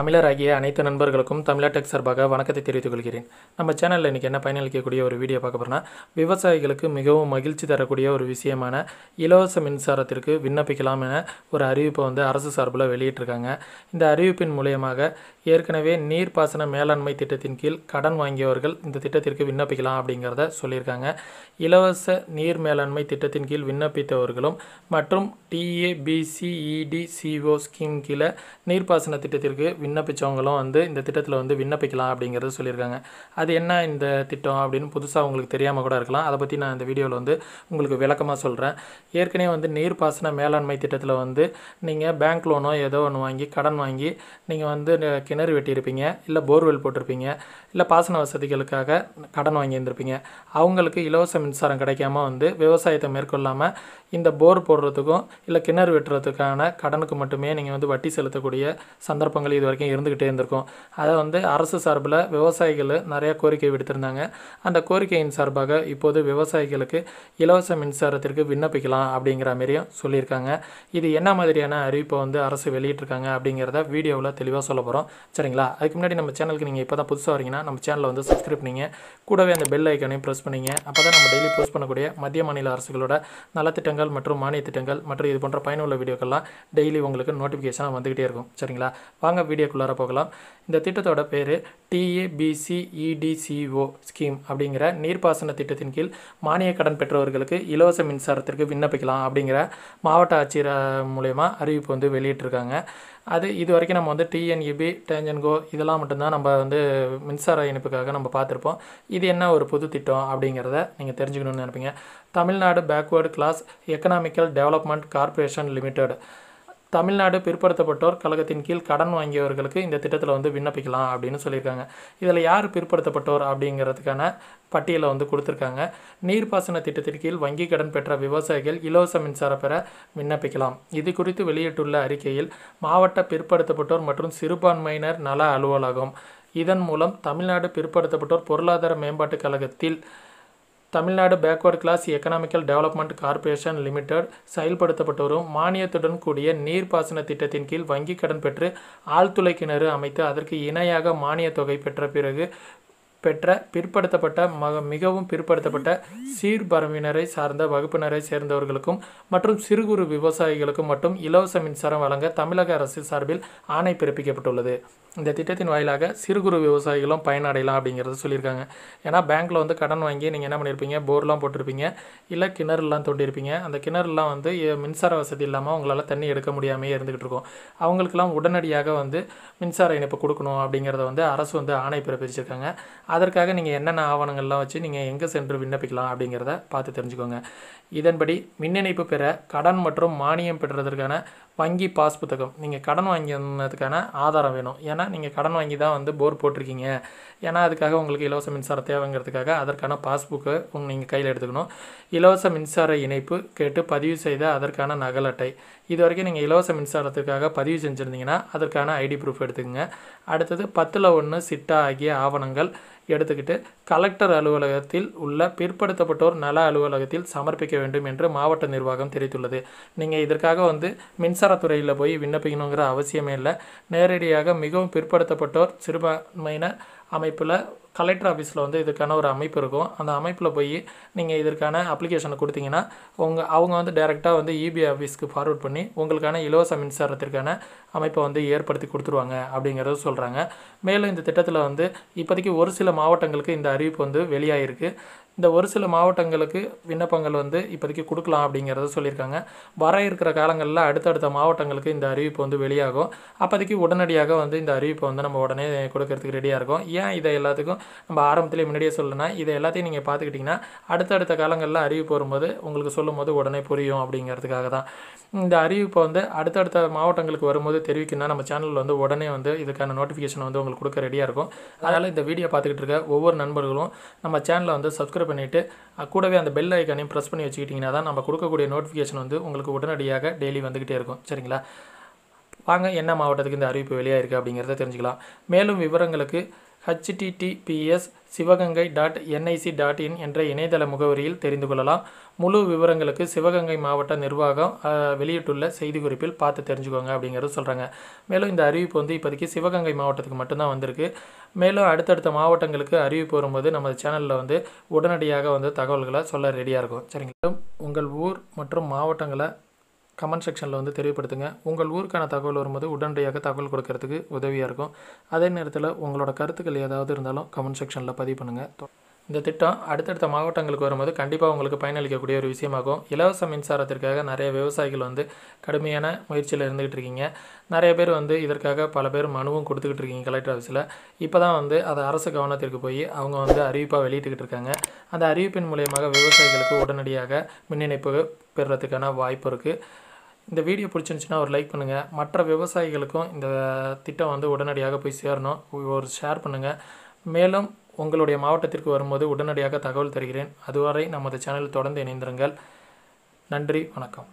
தமிழராகிய அனைத்து நண்பர்களுக்கும் தமிழர் டெக் சார்பாக வணக்கத்தை தெரிவித்துக் கொள்கிறேன். நம்ம சேனலில் இன்றைக்கி என்ன பயனளிக்கக்கூடிய ஒரு வீடியோ பார்க்க போகிறோன்னா விவசாயிகளுக்கு மிகவும் மகிழ்ச்சி தரக்கூடிய ஒரு விஷயமான இலவச மின்சாரத்திற்கு விண்ணப்பிக்கலாம் என ஒரு அறிவிப்பை வந்து அரசு சார்பில் வெளியிட்டிருக்காங்க. இந்த அறிவிப்பின் மூலியமாக ஏற்கனவே நீர்ப்பாசன மேலாண்மை திட்டத்தின் கீழ் கடன் வாங்கியவர்கள் இந்த திட்டத்திற்கு விண்ணப்பிக்கலாம் அப்படிங்கிறத சொல்லியிருக்காங்க. இலவச நீர் மேலாண்மை திட்டத்தின் கீழ் விண்ணப்பித்தவர்களும் மற்றும் டிஏபிசிஇடிசிஓ ஸ்கீம் கீழே நீர்ப்பாசன திட்டத்திற்கு விண்ணப்பித்தவங்களும் வந்து இந்த திட்டத்தில் வந்து விண்ணப்பிக்கலாம் அப்படிங்கிறத சொல்லியிருக்காங்க. அது என்ன இந்த திட்டம் அப்படின்னு புதுசாக உங்களுக்கு தெரியாமல் கூட இருக்கலாம். அதை பற்றி நான் இந்த வீடியோவில் வந்து உங்களுக்கு விளக்கமாக சொல்கிறேன் ஏற்கனவே வந்து நீர்ப்பாசன மேலாண்மை திட்டத்தில் வந்து நீங்கள் பேங்க் லோனோ ஏதோ ஒன்று வாங்கி கடன் வாங்கி நீங்கள் வந்து கிணறு வெட்டியிருப்பீங்க இல்லை போர்வெல் போட்டிருப்பீங்க இல்லை பாசன வசதிகளுக்காக கடன் வாங்கியிருந்திருப்பீங்க. அவங்களுக்கு இலவச மின்சாரம் கிடைக்காம வந்து விவசாயத்தை மேற்கொள்ளாமல் இந்த போர் போடுறதுக்கும் இல்லை கிணறு வெட்டுறதுக்கான கடனுக்கு மட்டுமே நீங்கள் வந்து வட்டி செலுத்தக்கூடிய சந்தர்ப்பங்கள் இது வரைக்கும் இருந்துக்கிட்டே இருந்திருக்கும். அதை வந்து அரசு சார்பில் விவசாயிகள் நிறையா கோரிக்கை விடுத்திருந்தாங்க. அந்த கோரிக்கையின் சார்பாக இப்போது விவசாயிகளுக்கு இலவச மின்சாரத்திற்கு விண்ணப்பிக்கலாம் அப்படிங்கிற மாதிரியும் சொல்லியிருக்காங்க. இது என்ன மாதிரியான அறிவிப்பை வந்து அரசு வெளியிட்டிருக்காங்க அப்படிங்கிறத வீடியோவில் தெளிவாக சொல்ல போகிறோம். சரிங்களா? அதுக்கு முன்னாடி நம்ம சேனலுக்கு நீங்கள் இப்போ தான் புதுசாக வரீங்கன்னா நம்ம சேனலை வந்து சப்ஸ்கிரைப் பண்ணிங்க. கூடவே அந்த பெல் ஐக்கனையும் ப்ரெஸ் பண்ணிங்க. அப்போ தான் நம்ம டெய்லி போஸ்ட் பண்ணக்கூடிய மத்திய மாநில அரசுகளோட நலத்திட்டங்கள் மற்றும் மானிய திட்டங்கள் மற்றும் இது போன்ற பயனுள்ள வீடியோக்கள்லாம் டெய்லி உங்களுக்கு நோட்டிஃபிகேஷனாக வந்துக்கிட்டே இருக்கும். சரிங்களா? வாங்க வீடியோ வீடியோக்குள்ளார போகலாம். இந்த திட்டத்தோட பேர் டிஏபிசிஇடிசிஓ ஸ்கீம் அப்படிங்கிற நீர்ப்பாசன திட்டத்தின் கீழ் மானிய கடன் பெற்றவர்களுக்கு இலவச மின்சாரத்திற்கு விண்ணப்பிக்கலாம் அப்படிங்கிற மாவட்ட ஆட்சியர் மூலயமா அறிவிப்பு வந்து வெளியிட்டிருக்காங்க. அது இது வரைக்கும் நம்ம வந்து டிஎன்இபி டேஞ்சன்கோ இதெல்லாம் மட்டும்தான் நம்ம வந்து மின்சார இணைப்புக்காக நம்ம பார்த்துருப்போம். இது என்ன ஒரு புது திட்டம் அப்படிங்கிறத நீங்கள் தெரிஞ்சுக்கணும்னு நினைப்பீங்க. Tamil Nadu backward class economical development corporation limited Tamil Nadu பிற்படுத்தப்பட்டோர் கழகத்தின் கீழ் கடன் வாங்கியவர்களுக்கு இந்த திட்டத்தில் வந்து விண்ணப்பிக்கலாம் அப்படின்னு சொல்லியிருக்காங்க. இதில் யார் பிற்படுத்தப்பட்டோர் அப்படிங்கிறதுக்கான பட்டியலை வந்து கொடுத்துருக்காங்க. நீர்ப்பாசன திட்டத்தின் கீழ் வங்கி கடன் பெற்ற விவசாயிகள் இலவச மின்சார பெற விண்ணப்பிக்கலாம். இது குறித்து வெளியிட்டுள்ள அறிக்கையில் மாவட்ட பிற்படுத்தப்பட்டோர் மற்றும் சிறுபான்மையினர் நல அலுவலகம். இதன் மூலம் தமிழ்நாடு பிற்படுத்தப்பட்டோர் பொருளாதார மேம்பாட்டுக் கழகத்தில் Tamil Nadu backward class economical development corporation limited செயல்படுத்தப்பட்டு வரும் மானியத்துடன் கூடிய நீர்ப்பாசன திட்டத்தின் கீழ் வங்கி கடன் பெற்று ஆழ்துளை கிணறு அமைத்து அதற்கு இணையாக மானியத் தொகை பெற்ற பிறகு பெற்ற பிற்படுத்தப்பட்ட மக மிகவும் பிற்படுத்தப்பட்ட சீர்பரம்பினரை சார்ந்த வகுப்பினரை சேர்ந்தவர்களுக்கும் மற்றும் சிறு குறு விவசாயிகளுக்கும் மட்டும் இலவச மின்சாரம் வழங்க தமிழக அரசு சார்பில் ஆணை பிறப்பிக்கப்பட்டுள்ளது. இந்த திட்டத்தின் வாயிலாக சிறு குறு விவசாயிகளும் பயனடையலாம் அப்படிங்கிறத சொல்லியிருக்காங்க. ஏன்னா பேங்க்கில் வந்து கடன் வாங்கி நீங்கள் என்ன பண்ணியிருப்பீங்க போர்லாம் போட்டிருப்பீங்க. இல்லை கிணறுலாம் தோண்டியிருப்பீங்க அந்த கிணறுலாம் வந்து மின்சார வசதி இல்லாமல் உங்களால் தண்ணி எடுக்க முடியாமையே இருந்துகிட்டு இருக்கும். அவங்களுக்கெல்லாம் உடனடியாக வந்து மின்சார இணைப்பு கொடுக்கணும் அப்படிங்கிறத வந்து அரசு வந்து ஆணை பிறப்பிச்சிருக்காங்க. அதற்காக நீங்கள் என்னென்ன ஆவணங்கள்லாம் வச்சு நீங்கள் எங்கே சென்று விண்ணப்பிக்கலாம் அப்படிங்கிறத பார்த்து தெரிஞ்சுக்கோங்க. இதன்படி மின் இணைப்பு பெற கடன் மற்றும் மானியம் பெறுறதற்கான வங்கி பாஸ் புத்தகம். நீங்கள் கடன் வாங்கினதுக்கான ஆதாரம் வேணும். ஏன்னா நீங்கள் கடன் வாங்கி தான் வந்து போர் போட்டிருக்கீங்க. ஏன்னா அதுக்காக உங்களுக்கு இலவச மின்சாரம் தேவைங்கிறதுக்காக அதற்கான பாஸ்புக்கை நீங்கள் கையில் எடுத்துக்கணும். இலவச மின்சார இணைப்பு கேட்டு பதிவு செய்த அதற்கான நகல் அட்டை. இது வரைக்கும் நீங்கள் இலவச மின்சாரத்துக்காக பதிவு செஞ்சுருந்தீங்கன்னா அதற்கான ஐடி ப்ரூஃப் எடுத்துக்கோங்க. அடுத்தது பத்தில் ஒன்று சிட்டா ஆகிய ஆவணங்கள். எடுத்துக்கிட்டு கலெக்டர் அலுவலகத்தில் உள்ள பிற்படுத்தப்பட்டோர் நல அலுவலகத்தில் சமர்ப்பிக்க வேண்டும் என்று மாவட்ட நிர்வாகம் தெரிவித்துள்ளது. நீங்கள் இதற்காக வந்து மின்சாரத்துறையில் போய் விண்ணப்பிக்கணுங்கிற அவசியமே இல்லை. நேரடியாக மிகவும் பிற்படுத்தப்பட்டோர் சிறுபான்மையின அமைப்பில் கலெக்டர் ஆஃபீஸில் வந்து இதுக்கான ஒரு அமைப்பு இருக்கும். அந்த அமைப்பில் போய் நீங்கள் இதற்கான அப்ளிகேஷனை கொடுத்தீங்கன்னா உங்கள் அவங்க வந்து டைரெக்டாக வந்து இபி ஆஃபீஸ்க்கு ஃபார்வர்ட் பண்ணி உங்களுக்கான இலவச மின்சாரத்திற்கான அமைப்பை வந்து ஏற்படுத்தி கொடுத்துருவாங்க அப்படிங்கிறத சொல்கிறாங்க மேலும் இந்த திட்டத்தில் வந்து இப்போதைக்கு ஒரு சில மாவட்டங்களுக்கு இந்த அறிவிப்பு வந்து வெளியாகிருக்கு இந்த ஒரு சில மாவட்டங்களுக்கு விண்ணப்பங்கள் வந்து இப்போதைக்கு கொடுக்கலாம் அப்படிங்கிறத சொல்லியிருக்காங்க. வர இருக்கிற காலங்களில் அடுத்தடுத்த மாவட்டங்களுக்கு இந்த அறிவிப்பு வந்து வெளியாகும். அப்போதைக்கு உடனடியாக வந்து இந்த அறிவிப்பை வந்து நம்ம உடனே கொடுக்கறதுக்கு ரெடியாக இருக்கும். ஏன் இதை எல்லாத்துக்கும் நம்ம ஆரம்பத்திலே முன்னாடியே சொல்லணும்னா இதை எல்லாத்தையும் நீங்கள் பார்த்துக்கிட்டிங்கன்னா அடுத்தடுத்த காலங்களில் அறிவிப்பு வரும்போது உங்களுக்கு சொல்லும் போது உடனே புரியும் அப்படிங்கிறதுக்காக தான். இந்த அறிவிப்பை வந்து அடுத்தடுத்த மாவட்டங்களுக்கு வரும்போது தெரிவிக்கணும்னா நம்ம சேனலில் வந்து உடனே வந்து இதுக்கான நோட்டிஃபிகேஷன் வந்து உங்களுக்கு கொடுக்க ரெடியாக இருக்கும். அதனால் இந்த வீடியோ பார்த்துக்கிட்டு இருக்க ஒவ்வொரு நண்பர்களும் நம்ம சேனலை வந்து சப்ஸ்கிரைப் பண்ணிவிட்டு கூடவே அந்த பெல் ஐக்கானையும் ப்ரெஸ் பண்ணி வச்சுக்கிட்டிங்கன்னா தான் நம்ம கொடுக்கக்கூடிய நோட்டிஃபிகேஷன் வந்து உங்களுக்கு உடனடியாக டெய்லி வந்துக்கிட்டே இருக்கும். சரிங்களா? வாங்க என்ன மாவட்டத்துக்கு இந்த அறிவிப்பு வெளியாக இருக்குது அப்படிங்கிறத தெரிஞ்சுக்கலாம். மேலும் விவரங்களுக்கு https Sivaganga dot NIC dot in என்ற இணையதள முகவரியில் தெரிந்து கொள்ளலாம். முழு விவரங்களுக்கு சிவகங்கை மாவட்ட நிர்வாகம் வெளியிட்டுள்ள செய்திக்குறிப்பில் பார்த்து தெரிஞ்சுக்கோங்க அப்படிங்கிறது சொல்கிறாங்க மேலும் இந்த அறிவிப்பு வந்து இப்போதைக்கு சிவகங்கை மாவட்டத்துக்கு மட்டும்தான் வந்திருக்கு. மேலும் அடுத்தடுத்த மாவட்டங்களுக்கு அறிவிப்பு வரும்போது நம்ம சேனலில் வந்து உடனடியாக வந்து தகவல்களை சொல்ல ரெடியாக இருக்கும். சரிங்களா? உங்கள் ஊர் மற்றும் மாவட்டங்களை கமெண்ட் செக்ஷனில் வந்து தெரியப்படுத்துங்க. உங்கள் ஊருக்கான தகவல் வரும்போது உடனடியாக தகவல் கொடுக்கறதுக்கு உதவியாக இருக்கும். அதே நேரத்தில் உங்களோட கருத்துக்கள் ஏதாவது இருந்தாலும் கமெண்ட் செக்ஷனில் பதிவு பண்ணுங்கள் இந்த திட்டம் அடுத்தடுத்த மாவட்டங்களுக்கு வரும்போது கண்டிப்பாக உங்களுக்கு பயனளிக்கக்கூடிய ஒரு விஷயமாகும். இலவச மின்சாரத்திற்காக நிறைய விவசாயிகள் வந்து கடுமையான முயற்சியில் இருந்துகிட்டு இருக்கீங்க. நிறைய பேர் வந்து இதற்காக பல பேர் மனுவும் கொடுத்துக்கிட்டு இருக்கீங்க கலெக்டர் ஆஃபீஸில் இப்போ தான் வந்து அதை அரசு கவனத்திற்கு போய் அவங்க வந்து அறிவிப்பாக வெளியிட்டுக்கிட்டு இருக்காங்க. அந்த அறிவிப்பின் மூலியமாக விவசாயிகளுக்கு உடனடியாக மின் இணைப்பு பெறுறதுக்கான வாய்ப்பு இருக்குது இந்த வீடியோ பிடிச்சிருந்துச்சின்னா ஒரு லைக் பண்ணுங்கள் மற்ற விவசாயிகளுக்கும் இந்த திட்டம் வந்து உடனடியாக போய் சேரணும். ஒரு ஷேர் பண்ணுங்கள் மேலும் உங்களுடைய மாவட்டத்திற்கு வரும்போது உடனடியாக தகவல் தருகிறேன். அதுவரை நமது சேனல் தொடர்ந்து இணைந்திருங்கள். நன்றி வணக்கம்.